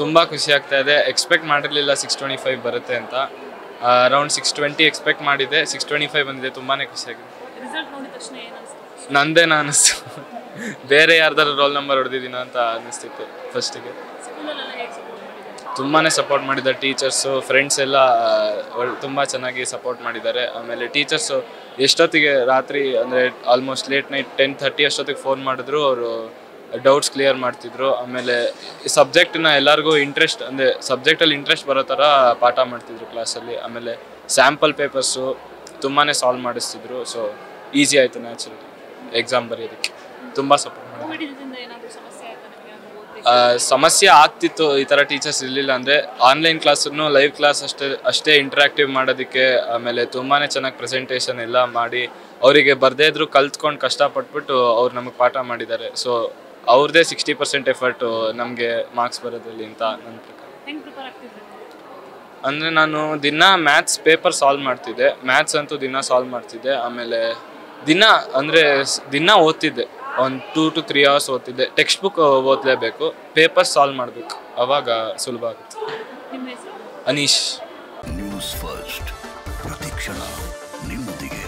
ತುಂಬ ಖುಷಿ ಆಗ್ತಾ ಇದೆ. ಎಕ್ಸ್ಪೆಕ್ಟ್ ಮಾಡಿರಲಿಲ್ಲ ಸಿಕ್ಸ್ ಟ್ವೆಂಟಿ ಫೈವ್ ಬರುತ್ತೆ ಅಂತ. ಅರೌಂಡ್ ಸಿಕ್ಸ್ ಟ್ವೆಂಟಿ ಎಕ್ಸ್ಪೆಕ್ಟ್ ಮಾಡಿದೆ. ಸಿಕ್ಸ್ ಟ್ವೆಂಟಿ ಫೈವ್ ಬಂದಿದೆ ತುಂಬಾ ಖುಷಿಯಾಗಿದೆ ಅನಿಸ್ತು? ನಂದೇನ ಅನ್ನಿಸ್ತು ಬೇರೆ ಯಾರ್ದಾರು ರೋಲ್ ನಂಬರ್ ಹೊಡೆದಿದ್ದೀನ ಅಂತ ಅನ್ನಿಸ್ತಿತ್ತು ಫಸ್ಟಿಗೆ ಸಪೋರ್ಟ್ ಮಾಡಿದ್ದಾರೆ ತುಂಬಾ ಸಪೋರ್ಟ್ ಮಾಡಿದ ಟೀಚರ್ಸು ಫ್ರೆಂಡ್ಸ್ ಎಲ್ಲ ತುಂಬ ಚೆನ್ನಾಗಿ ಸಪೋರ್ಟ್ ಮಾಡಿದ್ದಾರೆ. ಆಮೇಲೆ ಟೀಚರ್ಸು ಎಷ್ಟೊತ್ತಿಗೆ ರಾತ್ರಿ ಅಂದರೆ almost late night ten thirty ಅಷ್ಟೊತ್ತಿಗೆ ಫೋನ್ ಮಾಡಿದ್ರು ಅವರು ಡೌಟ್ಸ್ ಕ್ಲಿಯರ್ ಮಾಡ್ತಿದ್ರು. ಆಮೇಲೆ ಸಬ್ಜೆಕ್ಟ್ನ ಎಲ್ಲರಿಗೂ ಇಂಟ್ರೆಸ್ಟ್ ಅಂದರೆ ಸಬ್ಜೆಕ್ಟಲ್ಲಿ ಇಂಟ್ರೆಸ್ಟ್ ಬರೋ ಥರ ಪಾಠ ಮಾಡ್ತಿದ್ರು ಕ್ಲಾಸಲ್ಲಿ ಆಮೇಲೆ ಸ್ಯಾಂಪಲ್ ಪೇಪರ್ಸು ತುಂಬಾ ಸಾಲ್ವ್ ಮಾಡಿಸ್ತಿದ್ರು. ಸೊ ಈಸಿ ಆಯಿತು ನ್ಯಾಚುರಲಿ ಎಕ್ಸಾಮ್ ಬರೆಯೋದಕ್ಕೆ. ತುಂಬ ಸಪೋರ್ಟ್ ಮಾಡಿದ್ರು. ಸಮಸ್ಯೆ ಆಗ್ತಿತ್ತು. ಈ ಥರ ಟೀಚರ್ಸ್ ಇರಲಿಲ್ಲ ಅಂದರೆ ಆನ್ಲೈನ್ ಕ್ಲಾಸನ್ನು ಲೈವ್ ಕ್ಲಾಸ್ ಅಷ್ಟೇ ಅಷ್ಟೇ ಇಂಟ್ರಾಕ್ಟಿವ್ ಮಾಡೋದಕ್ಕೆ ಆಮೇಲೆ ತುಂಬಾ ಚೆನ್ನಾಗಿ ಪ್ರೆಸೆಂಟೇಷನ್ ಎಲ್ಲ ಮಾಡಿ ಅವರಿಗೆ ಬರದೇ ಇದ್ರು ಕಲ್ತ್ಕೊಂಡು ಕಷ್ಟಪಟ್ಬಿಟ್ಟು ಅವ್ರು ನಮಗೆ ಪಾಠ ಮಾಡಿದ್ದಾರೆ. ಸೊ ಅವ್ರದ್ದೇ ಸಿಕ್ಸ್ಟಿ ಪರ್ಸೆಂಟ್ ಎಫರ್ಟು ನಮಗೆ ಮಾರ್ಕ್ಸ್ ಬರೋದ್ರಲ್ಲಿ ಅಂತ ನನ್ನ ಪ್ರಕಾರ. ಅಂದರೆ ನಾನು ದಿನ ಮ್ಯಾಥ್ಸ್ ಪೇಪರ್ ಸಾಲ್ವ್ ಮಾಡ್ತಿದ್ದೆ. ಮ್ಯಾಥ್ಸ್ ಅಂತೂ ದಿನ ಸಾಲ್ವ್ ಮಾಡ್ತಿದ್ದೆ. ಆಮೇಲೆ ದಿನ ಅಂದರೆ ದಿನ ಓದ್ತಿದ್ದೆ. ಒಂದು ಟೂ ಟು ತ್ರೀ ಅವರ್ಸ್ ಓದ್ತಿದ್ದೆ. ಟೆಕ್ಸ್ಟ್ ಬುಕ್ ಓದಲೇಬೇಕು. ಪೇಪರ್ ಸಾಲ್ವ್ ಮಾಡಬೇಕು. ಅವಾಗ ಸುಲಭ ಆಗುತ್ತೆ. ನಿಮ್ಮ ಹೆಸರು? ಅನೀಶ್. ನ್ಯೂಸ್ ಫಸ್ಟ್ ಪ್ರತಿಕ್ಷಣ ನಿಮ್ಮೊಂದಿಗೆ.